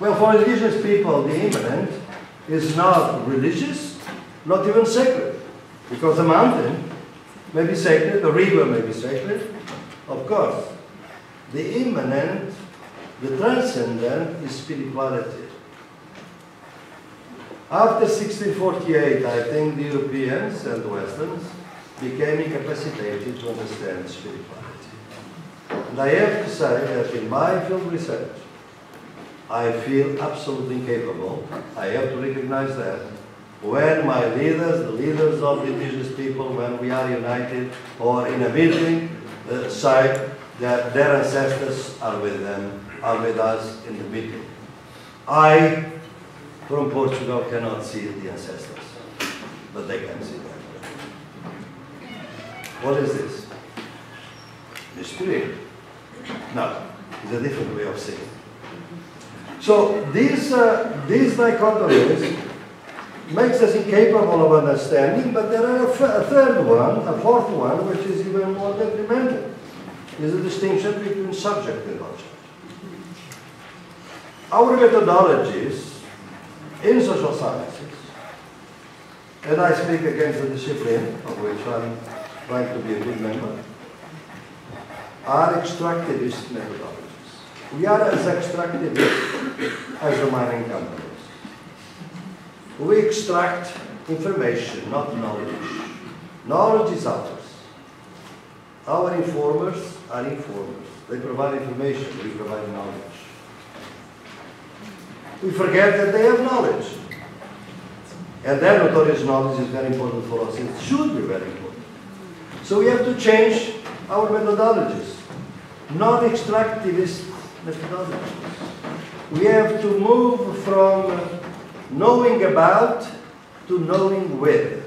Speaker 2: Well, for indigenous people, the immanent is not religious, not even sacred, because the mountain may be sacred, the river may be sacred, of course. The immanent, the transcendent is spirituality. After 1648, I think the Europeans and the Westerns became incapacitated to understand spirituality. And I have to say that in my field research, I feel absolutely incapable. I have to recognize that. When my leaders, the leaders of the indigenous people, when we are united or in a meeting, uh, say, that their ancestors are with them, are with us in the meeting. I, from Portugal, cannot see the ancestors, but they can see them. What is this? Mystery? No, it's a different way of seeing. So these, uh, these dichotomies makes us incapable of understanding, but there are a, third one, a fourth one, which is even more detrimental, is the distinction between subject and object. Our methodologies in social sciences, and I speak against the discipline of which I'm trying to be a good member, are extractivist methodologies. We are as extractive as the mining companies. We extract information, not knowledge. Knowledge is ours. Our informers are informers. They provide information, we provide knowledge. We forget that they have knowledge. And their notorious knowledge is very important for us. It should be very important. So we have to change our methodologies, non-extractivist methodologies. We have to move from knowing about to knowing with.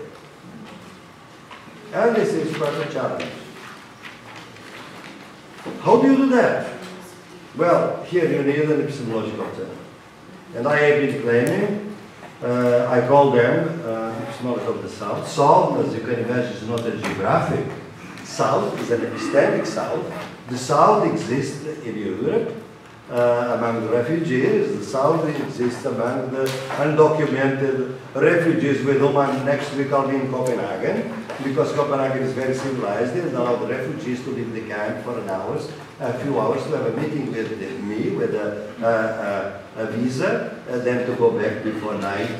Speaker 2: And this is quite a challenge. How do you do that? Well, here you need an epistemological term. And I have been claiming, uh, I call them uh, epistemology of the South. South, as you can imagine, is not a geographic South, it's an epistemic South. The South exists in Europe, uh, among the refugees. The South exists among the undocumented refugees with whom I'm next week I'll be in Copenhagen because Copenhagen is very civilized. They allow the refugees to leave the camp for an hour, a few hours to have a meeting with me with a, a, a visa, and then to go back before night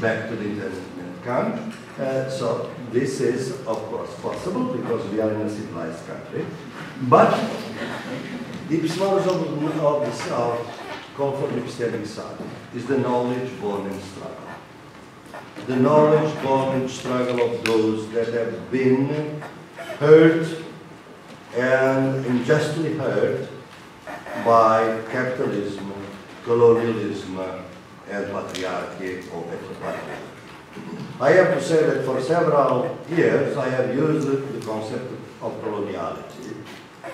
Speaker 2: back to the internment camp. Uh, so this is, of course, possible because we are in a civilized country. But the epistemology of, the South, the epistemic South, is the knowledge born in struggle. The knowledge born in struggle of those that have been hurt and unjustly hurt by capitalism, colonialism, and patriarchy or patriarchy. I have to say that for several years I have used the concept of coloniality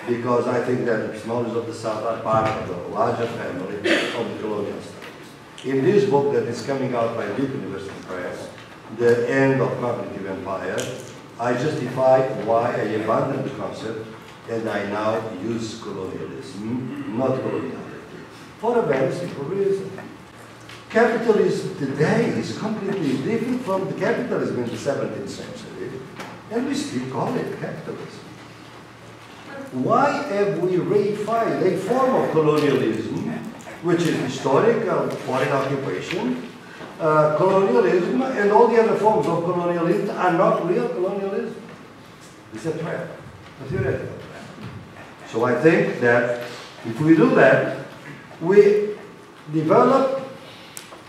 Speaker 2: because I think that the knowledge of the South are part of the larger family of colonial studies. In this book that is coming out by Duke University Press, The End of Cognitive Empire, I justify why I abandoned the concept and I now use colonialism, not coloniality, for a very simple reason. Capitalism today is completely different from the capitalism in the 17th century, and we still call it capitalism. Why have we reified a form of colonialism, which is historical foreign occupation, uh, colonialism, and all the other forms of colonialism are not real colonialism? It's a trap, a theoretical trap. So I think that if we do that, we develop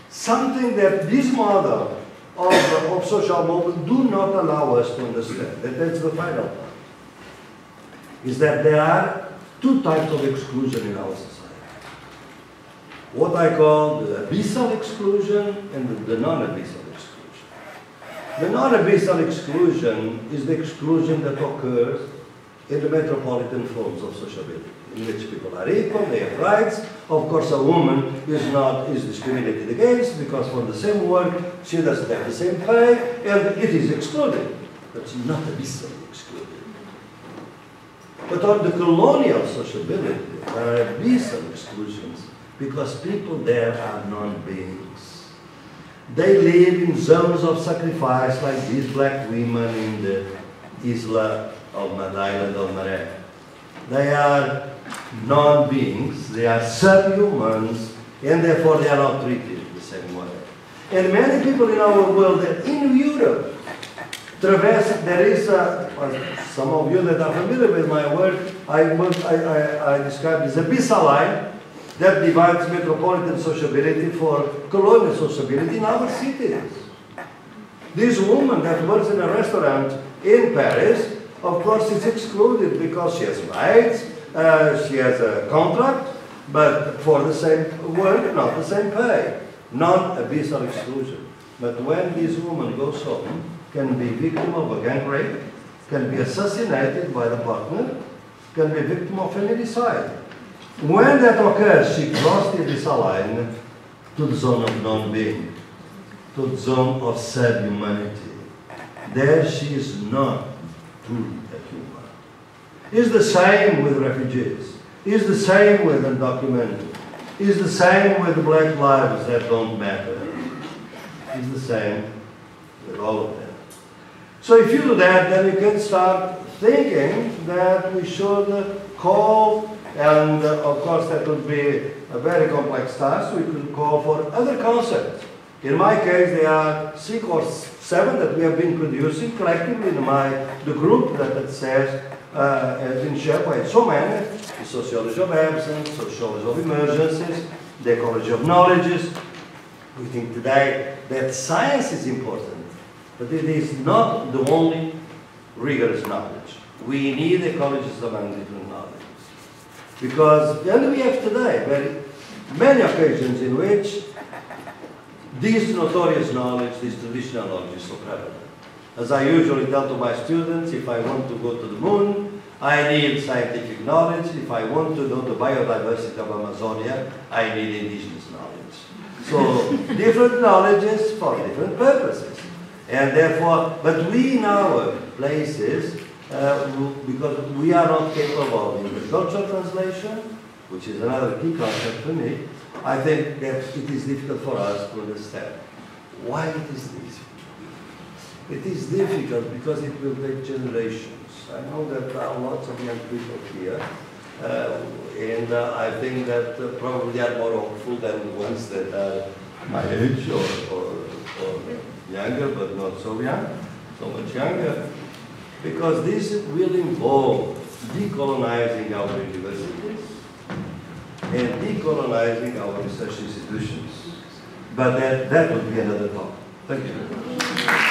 Speaker 2: something that this model of, of social movement do not allow us to understand. And that's the final. Is that there are two types of exclusion in our society. What I call the abyssal exclusion and the, non-abyssal exclusion. The non-abyssal exclusion is the exclusion that occurs in the metropolitan forms of sociability in which people are equal, they have rights. Of course, a woman is not is discriminated against because for the same work she doesn't have the same pay, and it is excluded. That's not abyssally excluded. But on the colonial sociability, there are abyssal exclusions because people there are non-beings. They live in zones of sacrifice like these black women in the Isla of the island of Maré. They are non-beings, they are subhumans, and therefore they are not treated the same way. And many people in our world, in Europe, traverse, there is a, some of you that are familiar with my work, I, I, I, I describe as a abyssal line that divides metropolitan sociability for colonial sociability in our cities. This woman that works in a restaurant in Paris, of course, is excluded because she has rights, uh, she has a contract, but for the same work, not the same pay. Non-abyssal exclusion. But when this woman goes home, can be victim of a gang rape, can be assassinated by the partner, can be victim of feminicide. When that occurs, she crosses this line to the zone of non-being, to the zone of subhumanity. There she is not truly a human. It's the same with refugees. It's the same with undocumented. It's the same with black lives that don't matter. It's the same with all of them. So if you do that, then you can start thinking that we should call, and uh, of course that would be a very complex task, we could call for other concepts. In my case, there are six or seven that we have been producing collectively in my, the group that it says uh, has been shared by so many, the sociology of absence, sociology of emergences, the ecology of knowledges. We think today that science is important, but it is not the only rigorous knowledge. We need ecologists among different knowledge. Because, and we have today very many occasions in which this notorious knowledge, this traditional knowledge is so prevalent. As I usually tell to my students, if I want to go to the moon, I need scientific knowledge. If I want to know the biodiversity of Amazonia, I need indigenous knowledge. So different knowledges for different purposes. And therefore, but we in our places, uh, because we are not capable of the cultural translation, which is another key concept for me, I think that it is difficult for us to understand why it is this. It is difficult because it will take generations. I know that there are lots of young people here, uh, and uh, I think that uh, probably they are more hopeful than the ones that are my age or, or, or younger, but not so young, so much younger, because this will involve decolonizing our universities and decolonizing our research institutions. But that, that would be another talk. Thank you.